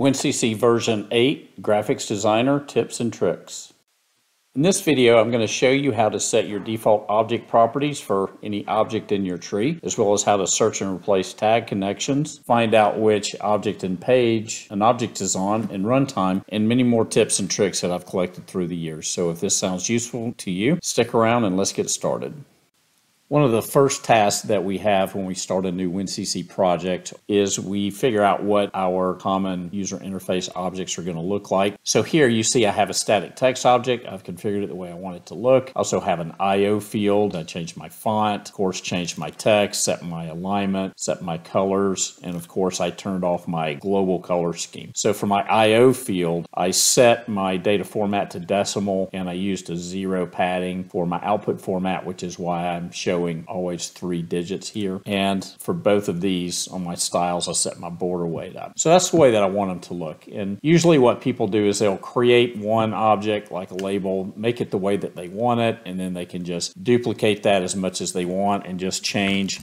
WinCC version 8 Graphics Designer Tips and Tricks. In this video, I'm going to show you how to set your default object properties for any object in your tree, as well as how to search and replace tag connections, find out which object and page an object is on in runtime, and many more tips and tricks that I've collected through the years. So if this sounds useful to you, stick around and let's get started. One of the first tasks that we have when we start a new WinCC project is we figure out what our common user interface objects are going to look like. So here you see I have a static text object. I've configured it the way I want it to look. I also have an IO field. I changed my font, of course, changed my text, set my alignment, set my colors, and of course I turned off my global color scheme. So for my IO field, I set my data format to decimal and I used a zero padding for my output format, which is why I'm showing showing always three digits here. And for both of these on my styles, I set my border weight up. So that's the way that I want them to look. And usually what people do is they'll create one object like a label, make it the way that they want it, and then they can just duplicate that as much as they want and just change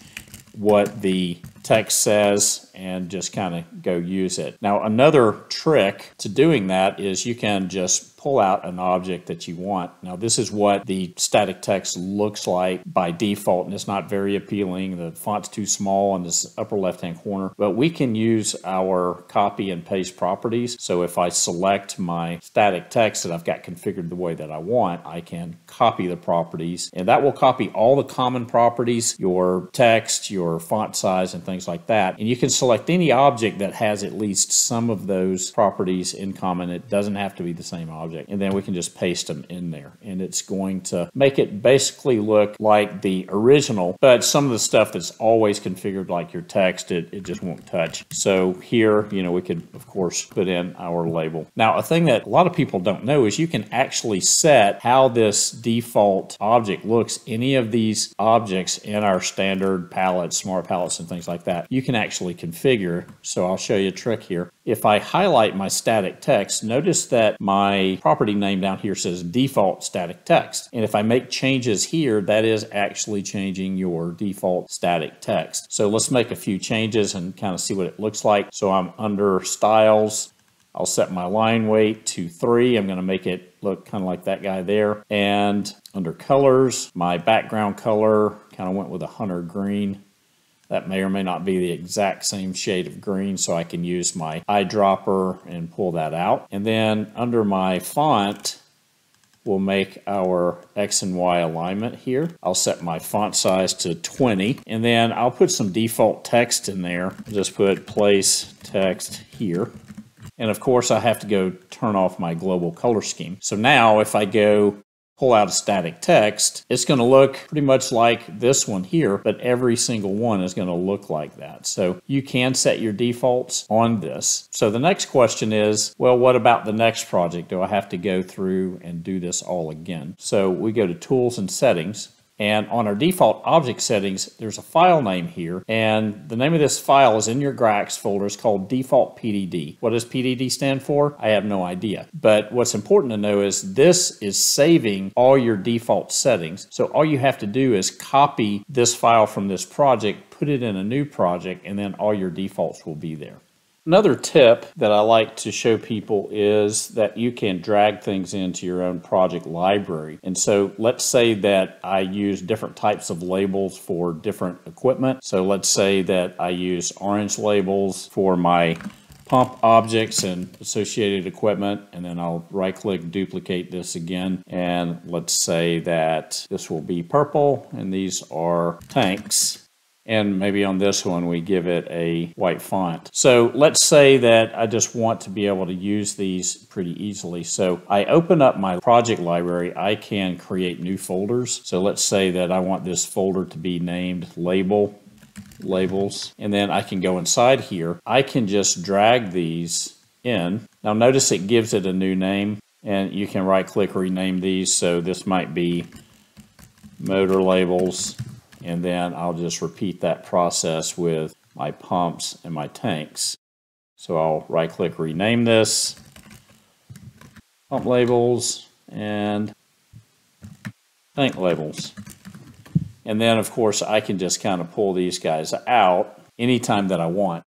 what the text says and just kind of go use it. Now another trick to doing that is you can just pull out an object that you want. Now this is what the static text looks like by default and it's not very appealing. The font's too small in this upper left hand corner but we can use our copy and paste properties. So if I select my static text that I've got configured the way that I want I can copy the properties and that will copy all the common properties your text, your font size and things like that. And you can select any object that has at least some of those properties in common. It doesn't have to be the same object. And then we can just paste them in there. And it's going to make it basically look like the original but some of the stuff that's always configured like your text it, it just won't touch. So here you know we could of course put in our label. Now a thing that a lot of people don't know is you can actually set how this default object looks. Any of these objects in our standard palettes smart palettes and things like that you can actually configure so I'll show you a trick here if I highlight my static text, notice that my property name down here says default static text. And if I make changes here, that is actually changing your default static text. So let's make a few changes and kind of see what it looks like. So I'm under styles. I'll set my line weight to three. I'm going to make it look kind of like that guy there. And under colors, my background color kind of went with a hunter green. That may or may not be the exact same shade of green, so I can use my eyedropper and pull that out. And then under my font, we'll make our X and Y alignment here. I'll set my font size to 20, and then I'll put some default text in there. just put place text here. And of course, I have to go turn off my global color scheme. So now if I go pull out a static text, it's going to look pretty much like this one here, but every single one is going to look like that. So you can set your defaults on this. So the next question is, well, what about the next project? Do I have to go through and do this all again? So we go to Tools and Settings, and on our default object settings, there's a file name here. And the name of this file is in your GraCS folder. It's called default PDD. What does PDD stand for? I have no idea. But what's important to know is this is saving all your default settings. So all you have to do is copy this file from this project, put it in a new project, and then all your defaults will be there. Another tip that I like to show people is that you can drag things into your own project library. And so let's say that I use different types of labels for different equipment. So let's say that I use orange labels for my pump objects and associated equipment and then I'll right click duplicate this again and let's say that this will be purple and these are tanks and maybe on this one we give it a white font. So let's say that I just want to be able to use these pretty easily. So I open up my project library, I can create new folders. So let's say that I want this folder to be named label labels and then I can go inside here. I can just drag these in. Now notice it gives it a new name and you can right click rename these so this might be motor labels and then I'll just repeat that process with my pumps and my tanks. So I'll right click rename this, pump labels, and tank labels. And then of course I can just kind of pull these guys out anytime that I want.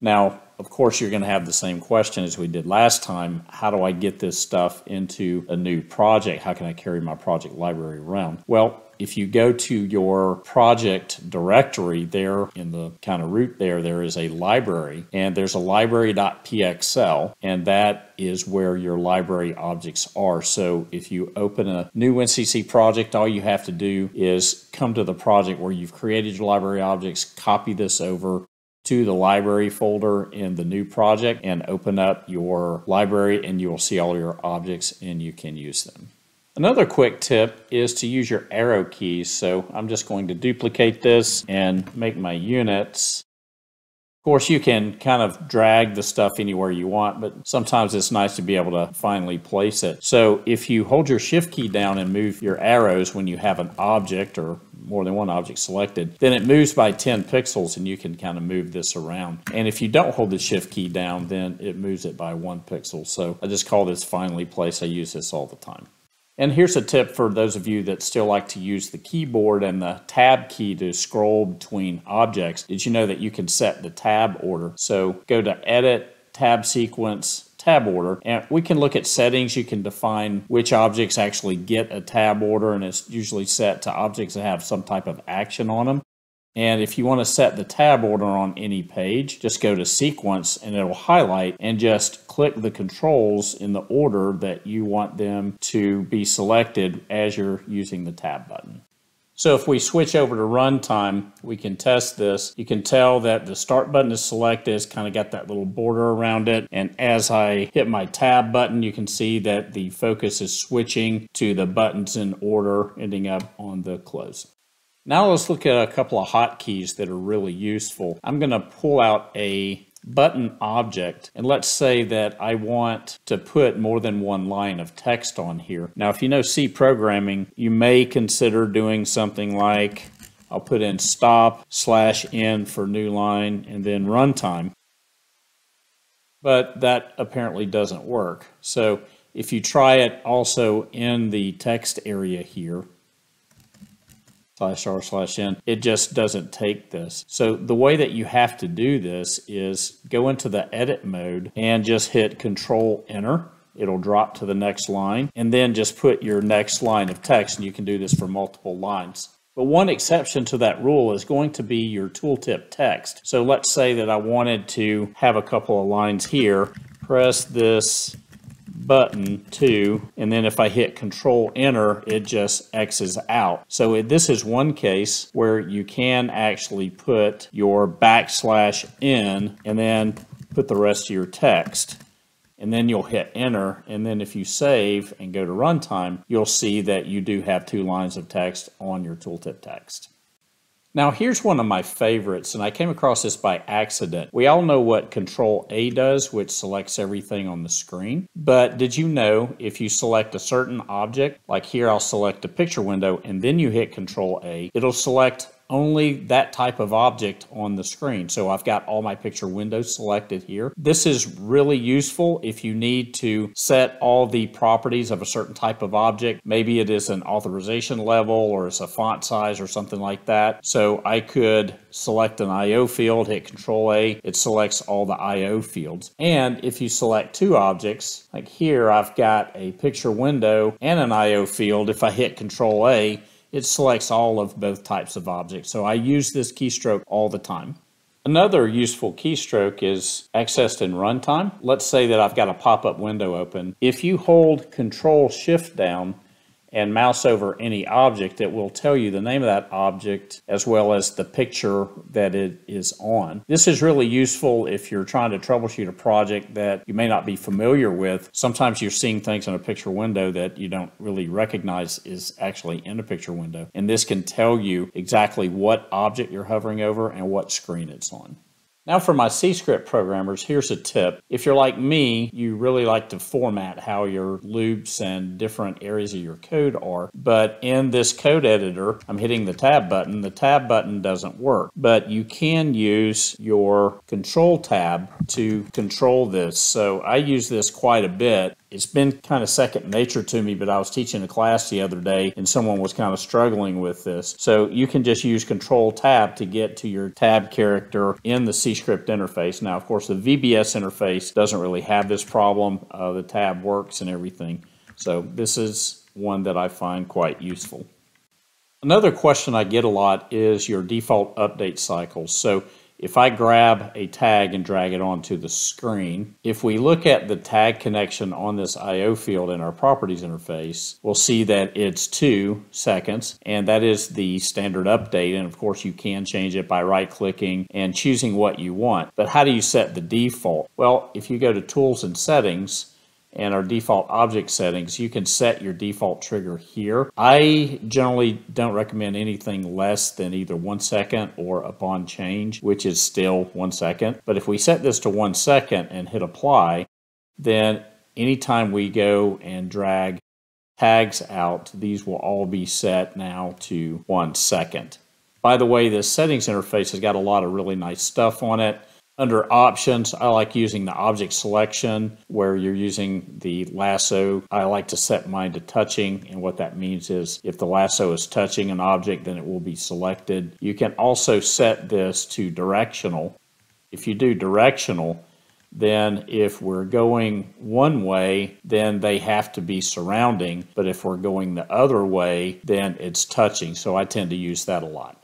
Now of course, you're going to have the same question as we did last time. How do I get this stuff into a new project? How can I carry my project library around? Well, if you go to your project directory there in the kind of root there, there is a library and there's a library.pxl and that is where your library objects are. So if you open a new WinCC project, all you have to do is come to the project where you've created your library objects, copy this over, to the library folder in the new project and open up your library and you will see all your objects and you can use them. Another quick tip is to use your arrow keys. So I'm just going to duplicate this and make my units. Of course, you can kind of drag the stuff anywhere you want, but sometimes it's nice to be able to finally place it. So if you hold your shift key down and move your arrows when you have an object or more than one object selected, then it moves by 10 pixels and you can kind of move this around. And if you don't hold the shift key down, then it moves it by one pixel. So I just call this finally place. I use this all the time. And here's a tip for those of you that still like to use the keyboard and the tab key to scroll between objects. Did you know that you can set the tab order? So go to Edit, Tab Sequence, tab order. And we can look at settings. You can define which objects actually get a tab order, and it's usually set to objects that have some type of action on them. And if you want to set the tab order on any page, just go to sequence and it'll highlight and just click the controls in the order that you want them to be selected as you're using the tab button. So if we switch over to runtime, we can test this. You can tell that the start button is selected. It's kind of got that little border around it. And as I hit my tab button, you can see that the focus is switching to the buttons in order, ending up on the close. Now let's look at a couple of hotkeys that are really useful. I'm going to pull out a button object and let's say that I want to put more than one line of text on here. Now if you know C programming you may consider doing something like I'll put in stop slash n for new line and then runtime but that apparently doesn't work. So if you try it also in the text area here slash r slash n, it just doesn't take this. So the way that you have to do this is go into the edit mode and just hit control enter. It'll drop to the next line and then just put your next line of text and you can do this for multiple lines. But one exception to that rule is going to be your tooltip text. So let's say that I wanted to have a couple of lines here. Press this button two, and then if I hit control enter, it just X's out. So this is one case where you can actually put your backslash in and then put the rest of your text. And then you'll hit enter. And then if you save and go to runtime, you'll see that you do have two lines of text on your tooltip text. Now here's one of my favorites, and I came across this by accident. We all know what Control A does, which selects everything on the screen. But did you know if you select a certain object, like here I'll select a picture window, and then you hit Control A, it'll select only that type of object on the screen. So I've got all my picture windows selected here. This is really useful if you need to set all the properties of a certain type of object. Maybe it is an authorization level or it's a font size or something like that. So I could select an IO field, hit Control A, it selects all the IO fields. And if you select two objects, like here I've got a picture window and an IO field, if I hit Control A, it selects all of both types of objects. So I use this keystroke all the time. Another useful keystroke is accessed in runtime. Let's say that I've got a pop-up window open. If you hold Control Shift down, and mouse over any object, it will tell you the name of that object as well as the picture that it is on. This is really useful if you're trying to troubleshoot a project that you may not be familiar with. Sometimes you're seeing things in a picture window that you don't really recognize is actually in a picture window. And this can tell you exactly what object you're hovering over and what screen it's on. Now for my C-script programmers, here's a tip. If you're like me, you really like to format how your loops and different areas of your code are. But in this code editor, I'm hitting the tab button. The tab button doesn't work, but you can use your control tab to control this. So I use this quite a bit it's been kind of second nature to me, but I was teaching a class the other day and someone was kind of struggling with this. So you can just use Control Tab to get to your tab character in the C-Script interface. Now, of course, the VBS interface doesn't really have this problem. Uh, the tab works and everything. So this is one that I find quite useful. Another question I get a lot is your default update cycles. So if I grab a tag and drag it onto the screen, if we look at the tag connection on this IO field in our properties interface, we'll see that it's two seconds and that is the standard update. And of course you can change it by right clicking and choosing what you want. But how do you set the default? Well, if you go to tools and settings, and our default object settings, you can set your default trigger here. I generally don't recommend anything less than either one second or upon change, which is still one second. But if we set this to one second and hit apply, then anytime we go and drag tags out, these will all be set now to one second. By the way, this settings interface has got a lot of really nice stuff on it. Under options, I like using the object selection where you're using the lasso. I like to set mine to touching and what that means is if the lasso is touching an object then it will be selected. You can also set this to directional. If you do directional, then if we're going one way, then they have to be surrounding. But if we're going the other way, then it's touching. So I tend to use that a lot.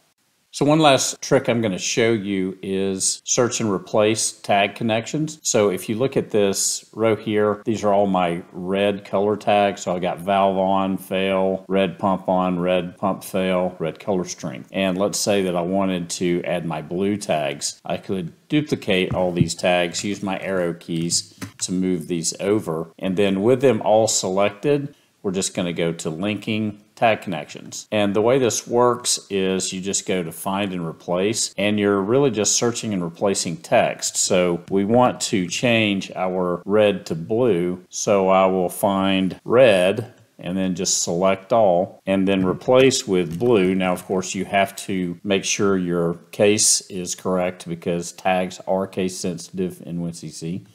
So one last trick I'm going to show you is search and replace tag connections. So if you look at this row here, these are all my red color tags. So I got valve on, fail, red pump on, red pump fail, red color strength. And let's say that I wanted to add my blue tags. I could duplicate all these tags, use my arrow keys to move these over. And then with them all selected, we're just going to go to linking tag connections. And the way this works is you just go to find and replace, and you're really just searching and replacing text. So we want to change our red to blue. So I will find red and then just select all and then replace with blue. Now, of course, you have to make sure your case is correct because tags are case sensitive in WinCC.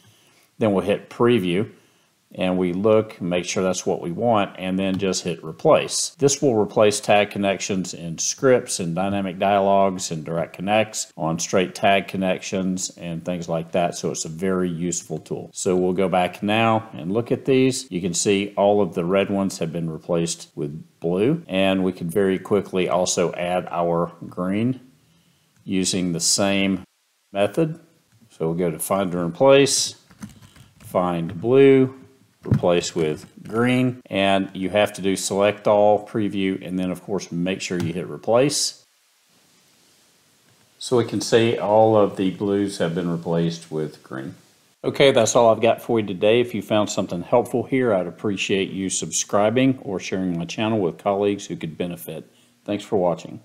Then we'll hit preview and we look, make sure that's what we want, and then just hit replace. This will replace tag connections in scripts and dynamic dialogues and direct connects on straight tag connections and things like that. So it's a very useful tool. So we'll go back now and look at these. You can see all of the red ones have been replaced with blue, and we can very quickly also add our green using the same method. So we'll go to find and replace, find blue, replace with green and you have to do select all preview and then of course make sure you hit replace. So we can see all of the blues have been replaced with green. Okay that's all I've got for you today. If you found something helpful here I'd appreciate you subscribing or sharing my channel with colleagues who could benefit. Thanks for watching